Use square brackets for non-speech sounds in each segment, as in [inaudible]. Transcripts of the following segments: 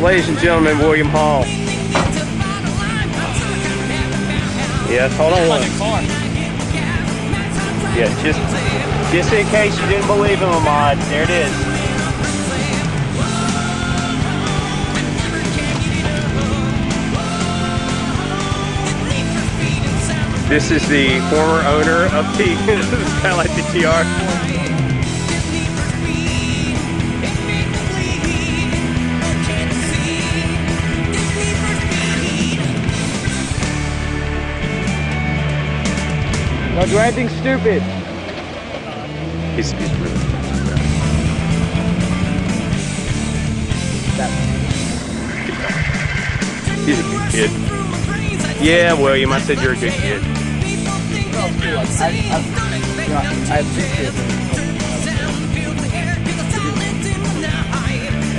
ladies and gentlemen, William Hall. Yes, hold on one. Yeah, just just in case you didn't believe him, Ahmad, there it is. This is the former owner of [laughs] the, TR. Don't do anything stupid. He's, he's really He's a good kid. Yeah, William, I said you're a good kid. I, I, you know, I have two kids.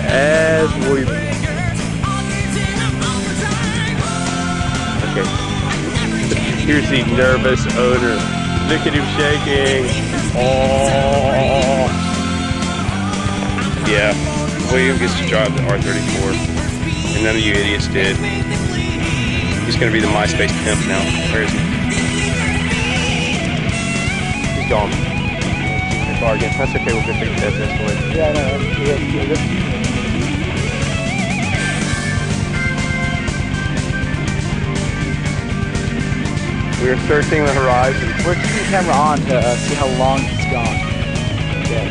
As we. Okay. Here's the nervous owner. Look at him shaking. Oh. Yeah. William gets to drive the R34. And none of you idiots did. He's gonna be the MySpace pimp now. Where is he? He's gone. Bargain. That's okay, we'll get the business. Yeah, know. Yeah, yeah, We are searching the horizon. We're keeping the camera on to uh, see how long he's gone. Yeah.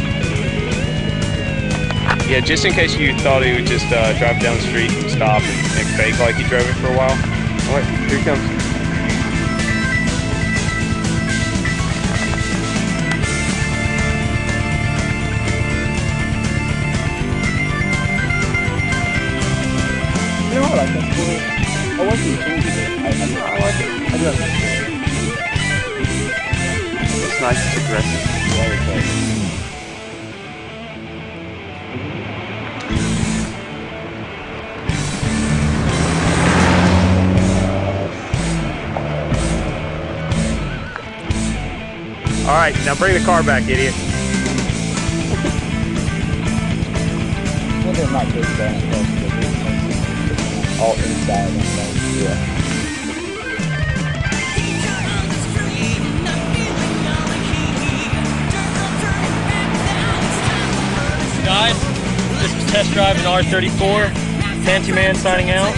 Yeah, just in case you thought he would just uh, drive down the street and stop and, and fake like he drove it for a while. All right, here he comes. You know what I think? cool? I to change it. I, I, I like it. I do like it. Nice, it's aggressive. Yeah, it's All right, now bring the car back, idiot. All inside stuff. Yeah. Test drive in R34. Pantyman signing out.